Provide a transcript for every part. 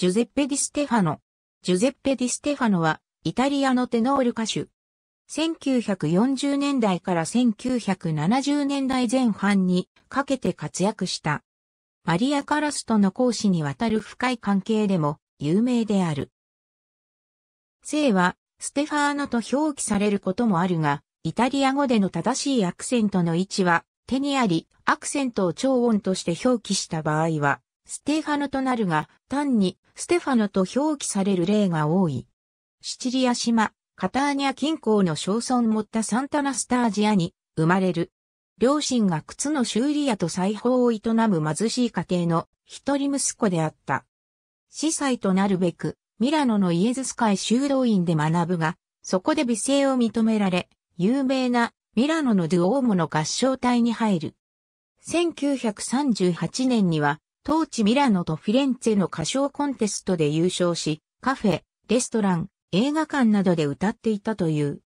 ジュゼッペ・ディステファノ。ジュゼッペ・ディステファノは、イタリアのテノール歌手。1940年代から1970年代前半にかけて活躍した。マリア・カラスとの公私にわたる深い関係でも有名である。姓はステファーノと表記されることもあるが、イタリア語での正しいアクセントの位置はテにあり、アクセントを長音として表記した場合は、ステファノとなるが、単にステファノと表記される例が多い。シチリア島、カターニャ近郊の小村持ったサンタナスタージアに生まれる。両親が靴の修理屋と裁縫を営む貧しい家庭の一人息子であった。司祭となるべく、ミラノのイエズス会修道院で学ぶが、そこで美声を認められ、有名なミラノのドゥオーモの合唱隊に入る。1938年には、当地ミラノとフィレンツェの歌唱コンテストで優勝し、カフェ、レストラン、映画館などで歌っていたという。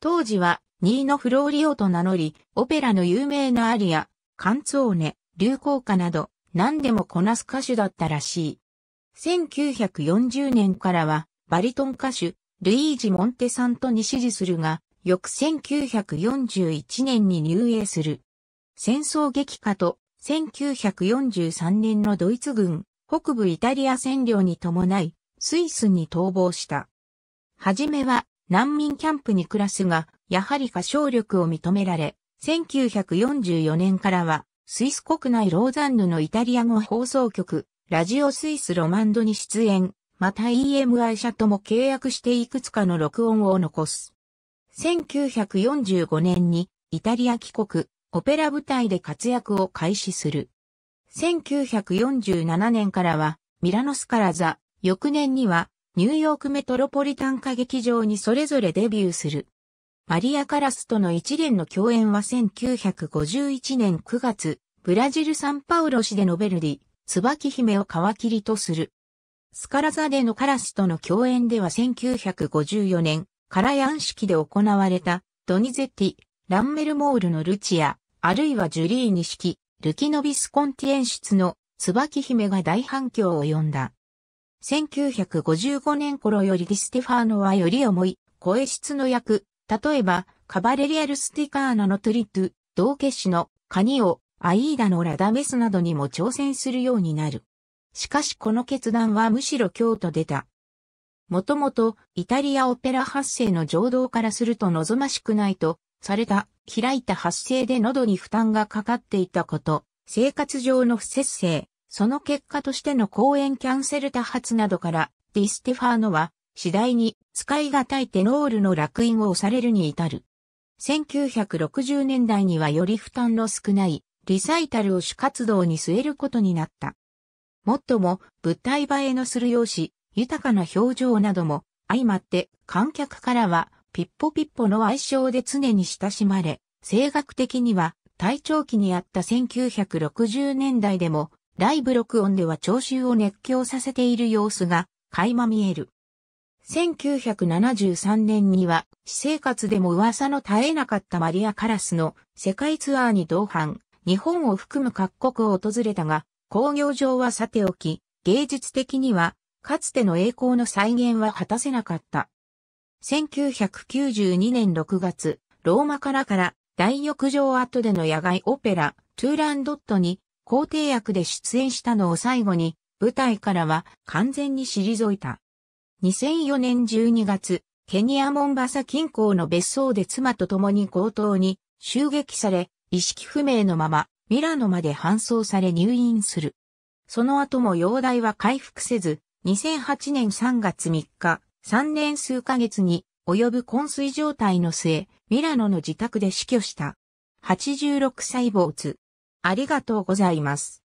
当時は、ニーノ・フローリオと名乗り、オペラの有名なアリア、カンツォーネ、流行歌など、何でもこなす歌手だったらしい。1940年からは、バリトン歌手、ルイージ・モンテサントに支持するが、翌1941年に入営する。戦争激化と1943年のドイツ軍、北部イタリア占領に伴い、スイスに逃亡した。はじめは難民キャンプに暮らすが、やはり歌唱力を認められ、1944年からは、スイス国内ローザンヌのイタリア語放送局、ラジオスイスロマンドに出演、また EMI 社とも契約していくつかの録音を残す。1945年にイタリア帰国、オペラ舞台で活躍を開始する。1947年からはミラノスカラザ、翌年にはニューヨークメトロポリタン歌劇場にそれぞれデビューする。マリア・カラスとの一連の共演は1951年9月、ブラジル・サンパウロ市でのベルディ、椿姫を皮切りとする。スカラザでのカラスとの共演では1954年、カラヤン式で行われた、ドニゼッティ、ランメルモールのルチア、あるいはジュリーニ式、ルキノビスコンティ演出の椿姫が大反響を呼んだ。1955年頃よりディステファーノはより重い声質の役、例えば、カバレリア・ルスティカーナのトゥリッドゥ、道化師のカニオ、アイーダのラダメスなどにも挑戦するようになる。しかしこの決断はむしろ凶と出た。もともとイタリアオペラ発声の常道からすると望ましくないとされた開いた発声で喉に負担がかかっていたこと、生活上の不節制、その結果としての公演キャンセル多発などから、ディステファーノは次第に使い難いテノールの烙印を押されるに至る。1960年代にはより負担の少ないリサイタルを主活動に据えることになった。もっとも物体映えのする容姿、豊かな表情なども相まって観客からはピッポピッポの愛称で常に親しまれ、声楽的には体調期にあった1960年代でもライブ録音では聴衆を熱狂させている様子が垣間見える。1973年には、私生活でも噂の絶えなかったマリア・カラスの世界ツアーに同伴、日本を含む各国を訪れたが、工業上はさておき、芸術的には、かつての栄光の再現は果たせなかった。1992年6月、ローマからから大浴場跡での野外オペラ、トゥーランドットに皇帝役で出演したのを最後に、舞台からは完全に退いた。2004年12月、ケニアモンバサ近郊の別荘で妻と共に強盗に襲撃され、意識不明のままミラノまで搬送され入院する。その後も容体は回復せず、2008年3月3日、3年数ヶ月に及ぶ昏睡状態の末、ミラノの自宅で死去した。86歳没。ありがとうございます。